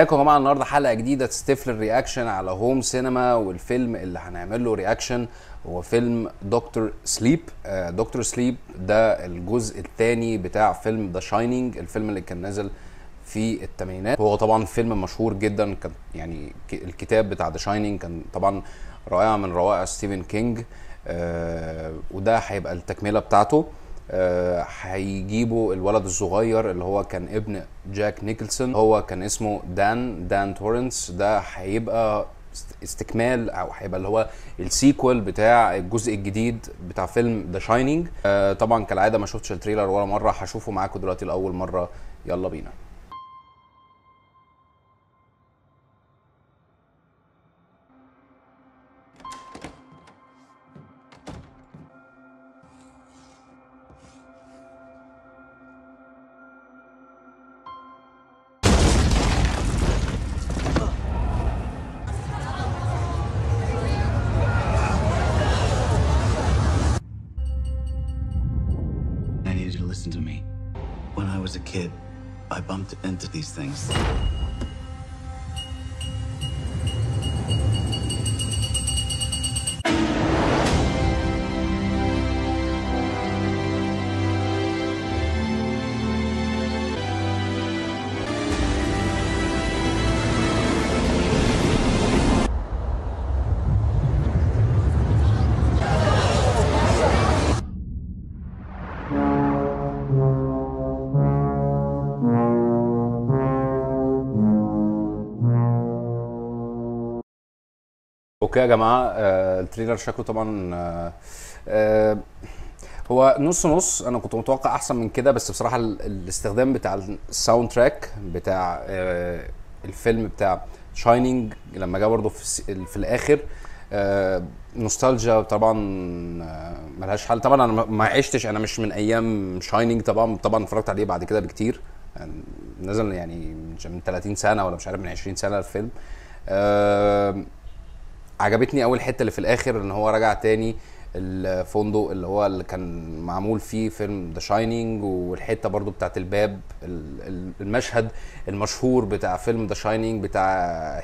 ازيكم يا جماعة النهارده حلقة جديدة ستيفلر reaction على هوم سينما والفيلم اللي هنعمل له reaction هو فيلم Doctor Sleep. Doctor Sleep ده الجزء الثاني بتاع فيلم The Shining الفيلم اللي كان نازل في الثمانينات هو طبعا فيلم مشهور جدا كان يعني الكتاب بتاع The Shining كان طبعا رائع من روائع ستيفن كينج. آه وده هيبقى التكملة بتاعته. آه، هيجيبوا الولد الصغير اللي هو كان ابن جاك نيكلسون. هو كان اسمه دان دان تورنس. ده هيبقى است- استكمال أو هيبقى اللي هو ال sequel بتاع الجزء الجديد بتاع فيلم The Shining طبعا كالعادة ما شفتش ال trailer ولا مرة. هشوفه معاكم دلوقتي لأول مرة. يلا بينا. I was a kid, I bumped into these things. okay يا جماعة آه ال trailer شكله طبعا آه آه هو نص نص أنا كنت متوقع أحسن من كده بس بصراحة ال- الاستخدام بتاع ال soundtrack بتاع الفيلم بتاع Shining لما جه برضه في, الآخر نوستالجيا طبعا ملهاش حل. طبعا أنا ما- عشتش أنا مش من أيام Shining طبعا طبعا اتفرجت عليه بعد كده بكتير يعني نزل يعني من 30 سنة ولا مش عارف من 20 سنة الفيلم عجبتني أول حتة اللي في الآخر إن هو رجع تاني الفندق اللي هو اللي كان معمول فيه فيلم The Shining والحتة برضو بتاعت الباب ال- ال- المشهد المشهور بتاع فيلم The Shining بتاع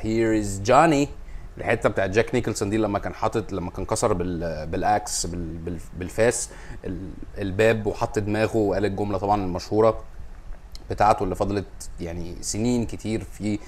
here's Johnny الحتة بتاعت جاك نيكلسون دي لما كان حاطط لما كان كسر بال بال axe بال بال بالفاس ال- الباب وحط دماغه وقال الجملة طبعا المشهورة. بتاعته اللي فضلت يعني سنين كتير في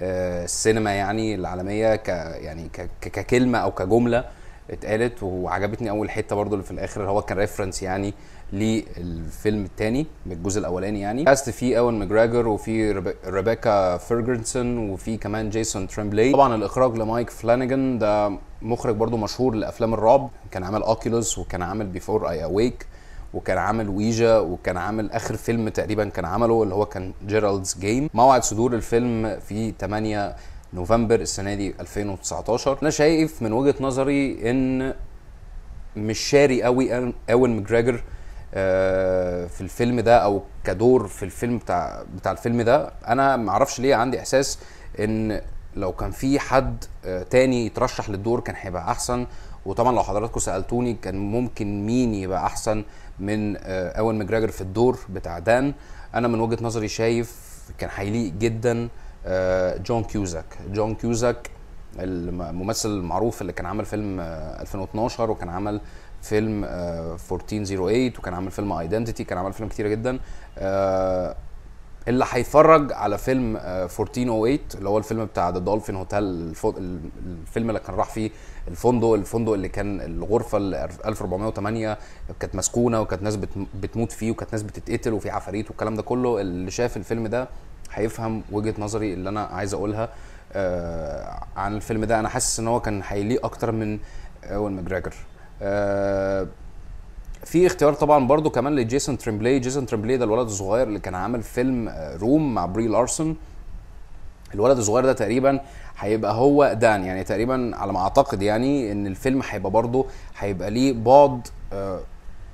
آه، السينما يعني العالمية ك يعني ككلمة أو كجملة اتقالت وعجبتني أول حتة برضو اللي في الآخر هو كان reference يعني للفيلم الثاني الجزء الأولاني يعني. cast فيه ايوان ماجريجر وفي ريبي- ريبيكا فيرجنسون وفي كمان جيسون تريمبلي طبعا الإخراج لمايك فلانيجان ده مخرج برضو مشهور لأفلام الرعب كان عامل Oculus وكان عامل Before I Wake وكان عامل ويجا وكان عامل آخر فيلم تقريبا كان عمله اللي هو كان Gerald's Game موعد صدور الفيلم في 8 نوفمبر السنة دي 2019 أنا شايف من وجهة نظري إن مش شاري قوي ايوان ماجريجر في الفيلم ده أو كدور في الفيلم بتاع بتاع الفيلم ده. أنا معرفش ليه عندي إحساس إن لو كان في حد آه، تاني يترشح للدور كان هيبقى أحسن. وطبعا لو حضراتكم سألتوني كان ممكن مين يبقى أحسن من آه، ايوان ماجريجر في الدور بتاع دان. أنا من وجهة نظري شايف كان هيليق جدا آه، جون كيوزاك. جون كيوزاك الممثل المعروف اللي كان عمل فيلم آه، 2012 وكان عمل فيلم آه، 1408 وكان عمل فيلم Identity كان عمل فيلم كتيرة جدا. آه، اللي هيتفرج على فيلم آه، 1408 اللي هو الفيلم بتاع The Dolphin Hotel الفيلم اللي كان راح فيه الفندق الفندق اللي كان الغرفة ال 1408 كانت مسكونة وكانت ناس بت- بتموت فيه وكانت ناس بتتقتل وفي عفاريت والكلام ده كله. اللي شاف الفيلم ده هيفهم وجهة نظري اللي أنا عايز أقولها آه، عن الفيلم ده. أنا حاسس إن هو كان هيليق أكتر من ايوان ماجريجر آه، في اختيار طبعا برضو كمان لجيسون تريمبلي جيسون تريمبلي ده الولد الصغير اللي كان عامل فيلم آه، Room مع بري لارسون. الولد الصغير ده تقريبا هيبقى هو دان. يعني تقريبا على ما أعتقد يعني إن الفيلم هيبقى برضه هيبقى ليه بعد آه،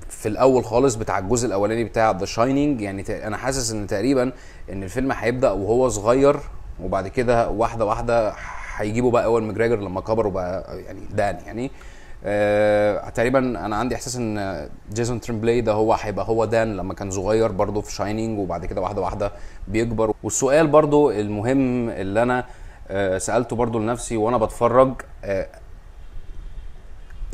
في الأول خالص بتاع الجزء الأولاني بتاع The Shining يعني أنا حاسس إن تقريبا إن الفيلم هيبدأ وهو صغير وبعد كده واحدة واحدة هيجيبوا بقى ايوان ماجريجر لما كبر وبقى يعني دان يعني. آه تقريبا أنا عندي إحساس إن جيسون تريمبلاي ده هو هيبقى هو دان لما كان صغير برضه في Shining وبعد كده واحدة واحدة بيكبر. والسؤال برضه المهم اللي أنا آه سألته برضه لنفسي وأنا بتفرج آه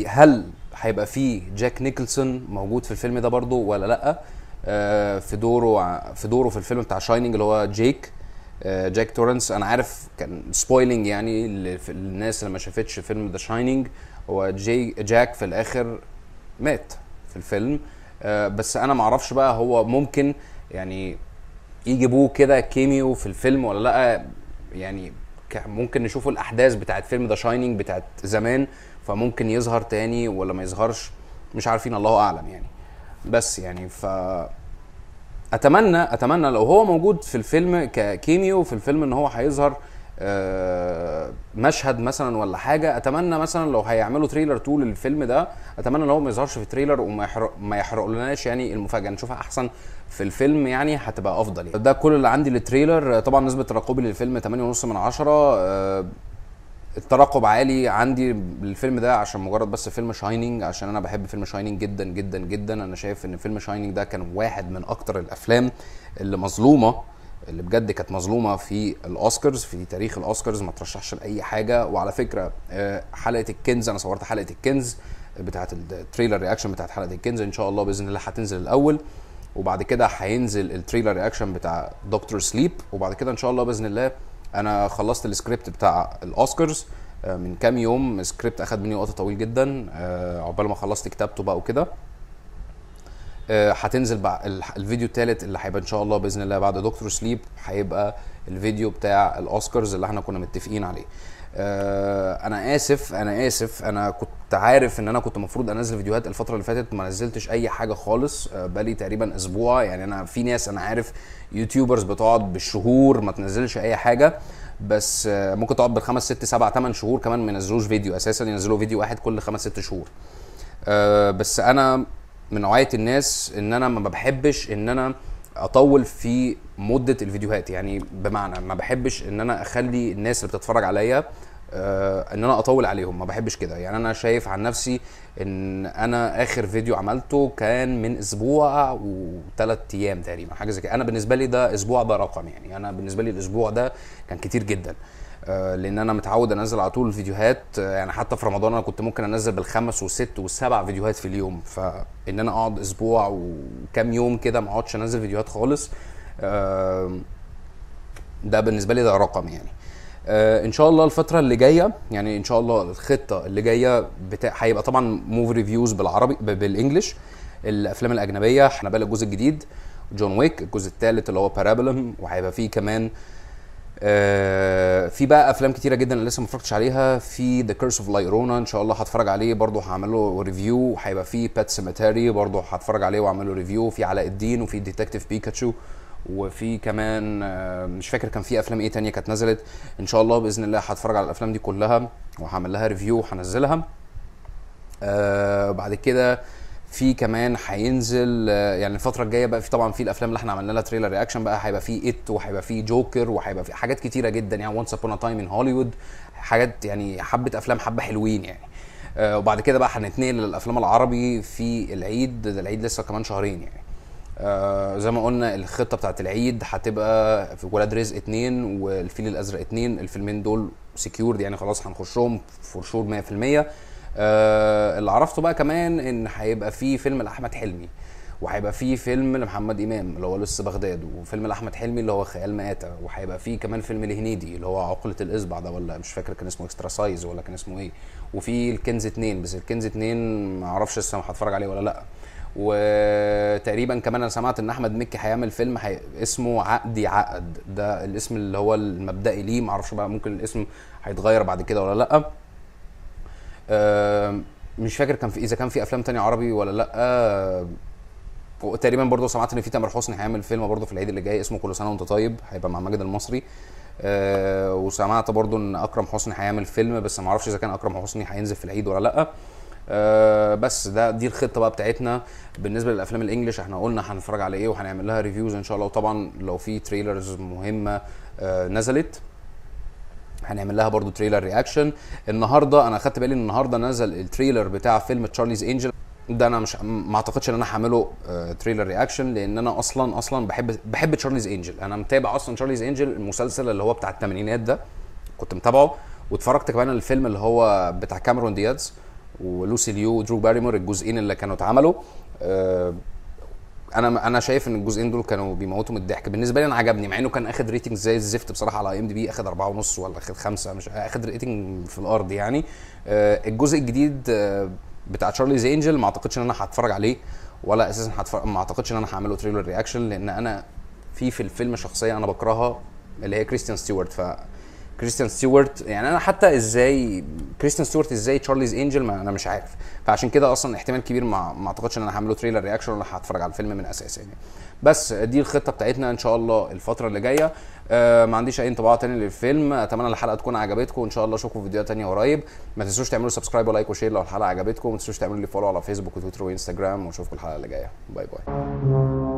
هل هيبقى فيه جاك نيكلسون موجود في الفيلم ده برضه ولا لأ؟ آه في دوره في دوره في الفيلم بتاع Shining اللي هو جاك آه جاك تورنس. أنا عارف كان spoiling يعني ل- في الناس اللي ما شافتش فيلم The Shining هو جي جاك في الآخر مات في الفيلم. آه بس أنا ما أعرفش بقى هو ممكن يعني يجيبوه كده cameo في الفيلم ولا لأ. يعني ممكن نشوفوا الأحداث بتاعت فيلم The Shining بتاعت زمان فممكن يظهر تاني ولا ما يظهرش مش عارفين الله أعلم يعني. بس يعني ف أتمنى أتمنى لو هو موجود في الفيلم ك cameo في الفيلم إن هو هيظهر آه، مشهد مثلا ولا حاجة أتمنى مثلا لو هيعملوا trailer طول الفيلم ده أتمنى ان هو ما يظهرش في ال trailer وما يحرق ما يحرقلناش يعني المفاجأة نشوفها أحسن في الفيلم يعني هتبقى أفضل يعني. ده كل اللي عندي لل trailer طبعا نسبة ترقبي للفيلم 8.5 من 10 آه، الترقب عالي عندي للفيلم ده عشان مجرد بس فيلم Shining عشان أنا بحب فيلم Shining جدا جدا جدا. أنا شايف إن فيلم Shining ده كان واحد من أكتر الأفلام اللي مظلومة اللي بجد كانت مظلومة في الأوسكارز في تاريخ الأوسكارز. ما ترشحش لأي حاجة. وعلى فكرة آه، حلقة الكنز أنا صورت حلقة الكنز بتاعت ال trailer reaction بتاعت حلقة الكنز. إن شاء الله بإذن الله هتنزل الأول. وبعد كده هينزل ال trailer reaction بتاع Doctor Sleep وبعد كده إن شاء الله بإذن الله أنا خلصت السكريبت بتاع الأوسكارز آه، من كام يوم سكريبت أخد مني وقت طويل جدا آه، عقبال ما خلصت كتابته بقى وكده. آه، هتنزل بقى ال- الفيديو الثالث اللي هيبقى إن شاء الله بإذن الله بعد Doctor Sleep هيبقى الفيديو بتاع الأوسكارز اللي إحنا كنا متفقين عليه. أنا آسف أنا آسف. أنا كنت عارف إن أنا كنت المفروض أنزل فيديوهات الفترة اللي فاتت ما نزلتش أي حاجة خالص. آه، بقالي تقريبا أسبوع. يعني أنا في ناس أنا عارف يوتيوبرز بتقعد بالشهور ما تنزلش أي حاجة. بس آه، ممكن تقعد بالخمس ست سبع ثمان شهور كمان ما ينزلوش فيديو. أساسا ينزلوا فيديو واحد كل خمس ست شهور. آه، بس أنا من نوعية الناس إن أنا ما بحبش إن أنا أطول في مدة الفيديوهات. يعني بمعنى ما بحبش إن أنا أخلي الناس اللي بتتفرج عليا إن أنا أطول عليهم ما بحبش كده. يعني أنا شايف عن نفسي إن أنا آخر فيديو عملته كان من أسبوع وثلاث أيام تقريبا حاجة زي كده. أنا بالنسبة لي ده أسبوع ده رقم يعني. أنا بالنسبة لي الأسبوع ده كان كتير جدا آه، لأن أنا متعود أنزل على طول فيديوهات آه، يعني حتى في رمضان أنا كنت ممكن أنزل بالخمس والست والسبع فيديوهات في اليوم. فان أنا أقعد أسبوع وكام يوم كده ما أقعدش أنزل فيديوهات خالص آه، ده بالنسبة لي ده رقم يعني. آه إن شاء الله الفترة اللي جاية يعني إن شاء الله الخطة اللي جاية بتاع هيبقى طبعا movie reviews بالعربي بال English الأفلام الأجنبية إحنا بقى الجزء الجديد جون ويك الجزء الثالث اللي هو Parabellum وهيبقى فيه كمان آه في بقى أفلام كتيرة جدا لسه ما اتفرجتش عليها. في The Curse of La Llorona إن شاء الله هتفرج عليه برضه هعمل له review وهيبقى في Pet Sematary برضه هتفرج عليه واعمل له review في علاء الدين وفي Detective Pikachu وفي كمان آه، مش فاكر كان في أفلام إيه تانية كانت نزلت. إن شاء الله بإذن الله هتفرج على الأفلام دي كلها وهعمل لها review وهنزلها. آه بعد كده في كمان هينزل آه، يعني الفترة الجاية بقى في طبعا في الأفلام اللي إحنا عملنا لها trailer reaction بقى. هيبقى في It وهيبقى في جوكر وهيبقى في حاجات كتيرة جدا. يعني Once Upon a Time in Hollywood حاجات يعني حبة أفلام حبة حلوين يعني. وبعد كده بقى هنتنقل للأفلام العربي في العيد ده العيد لسه كمان شهرين يعني. آه زي ما قلنا الخطة بتاعت العيد هتبقى في ولاد رزق اتنين والفيل الأزرق اتنين الفيلمين دول secured يعني خلاص هنخشهم for sure 100% آه اللي عرفته بقى كمان إن هيبقى في فيلم لأحمد حلمي وهيبقى في فيلم لمحمد إمام اللي هو لسه بغداد وفيلم لأحمد حلمي اللي هو خيال مآتة وهيبقى في كمان فيلم لهنيدي اللي هو عقلة الإصبع ده ولا مش فاكر كان اسمه extra size ولا كان اسمه إيه. وفي الكنز اتنين بس الكنز اتنين ما أعرفش لسه هتفرج عليه ولا لأ. وتقريبا كمان أنا سمعت إن أحمد مكي هيعمل فيلم حي... اسمه عقدي عقد ده الاسم اللي هو المبدئي ليه معرفش بقى ممكن الاسم هيتغير بعد كده ولا لأ. آم، مش فاكر كان في إذا كان في أفلام تانية عربي ولا لأ. آه، تقريبا برضه سمعت إن في تامر حسني هيعمل فيلم برضه في العيد اللي جاي اسمه كل سنة وأنت طيب هيبقى مع ماجد المصري. آه وسمعت برضه إن أكرم حسني هيعمل فيلم بس ما أعرفش إذا كان أكرم حسني هينزل في العيد ولا لأ. آه بس ده دي الخطة بقى بتاعتنا. بالنسبة للأفلام ال English إحنا قلنا هنتفرج على إيه وهنعمل لها reviews إن شاء الله. وطبعا لو في trailers مهمة آه نزلت هنعمل لها برضو trailer reaction النهارده أنا أخدت بالي إن النهارده نزل ال trailer بتاع فيلم Charlie's Angels ده أنا مش ما أعتقدش إن أنا هعمله آه، trailer reaction لأن أنا أصلا أصلا بحب بحب Charlie's Angels أنا متابع أصلا Charlie's Angels المسلسل اللي هو بتاع الثمانينات ده. كنت متابعه. واتفرجت كمان الفيلم اللي هو بتاع كاميرون دياز ولوسي ليو ودرو باريمور الجزئين اللي كانوا اتعملوا آه، أنا أنا شايف إن الجزئين دول كانوا بيموتوا من الضحك. بالنسبة لي أنا عجبني مع إنه كان آخد rating زي الزفت بصراحة على IMDb آخد أربعة ونص ولا آخد خمسة مش آخد rating في الأرض يعني. آه، الجزء الجديد آه، بتاع Charlie's Angels ما أعتقدش إن أنا هتفرج عليه ولا أساسا هتفرج ما أعتقدش إن أنا هعمله trailer reaction لأن أنا في في الفيلم شخصية أنا بكرهها اللي هي كريستيان ستيوارت. ف كريستيان ستيوارت. يعني أنا حتى إزاي كريستيان ستيوارت إزاي Charlie's Angels ما أنا مش عارف. فعشان كده أصلا احتمال كبير ما, ما أعتقدش إن أنا هعمله trailer reaction ولا هتفرج على الفيلم من اساسه يعني. بس دي الخطة بتاعتنا إن شاء الله الفترة اللي جاية. آه ما عنديش أي انطباع تاني للفيلم. أتمنى الحلقة تكون عجبتكم. وإن شاء الله أشوفكم في فيديوهات تانية قريب. ما تنسوش تعملوا subscribe و like و share لو الحلقة عجبتكم. وما تنسوش تعملوا لي follow على فيسبوك وتويتر وإنستجرام. وأشوفكم الحلقة اللي جاية. bye bye.